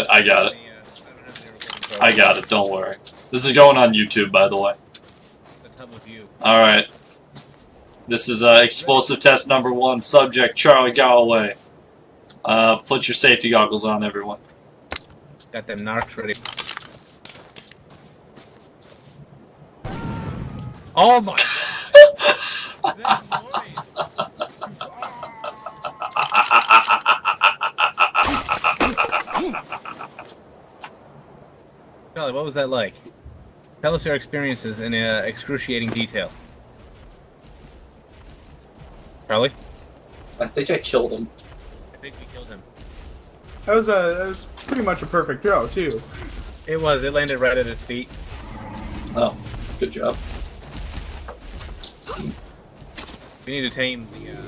it. I got it. I got it. Don't worry. This is going on YouTube, by the way. All right. This is uh, explosive test number one. Subject Charlie Galloway. Uh, put your safety goggles on, everyone. Got them narcs ready. Oh my! Charlie, what was that like? Tell us your experiences in uh, excruciating detail. Charlie? I think I killed him. I think we killed him. That was a that was pretty much a perfect throw too. It was. It landed right at his feet. Oh, good job. We need to tame the. Uh,